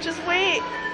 Just wait.